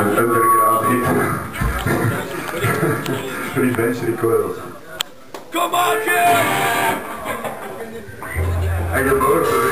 Een underground hit. Revenge Kom maar hier! En geboren.